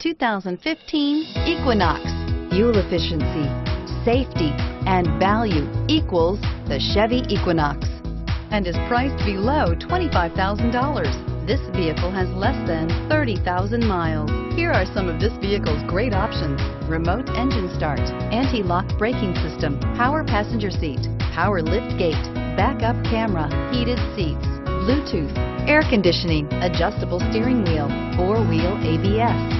2015 Equinox. Fuel efficiency, safety, and value equals the Chevy Equinox and is priced below $25,000. This vehicle has less than 30,000 miles. Here are some of this vehicle's great options. Remote engine start, anti-lock braking system, power passenger seat, power lift gate, backup camera, heated seats, Bluetooth, air conditioning, adjustable steering wheel, four-wheel ABS.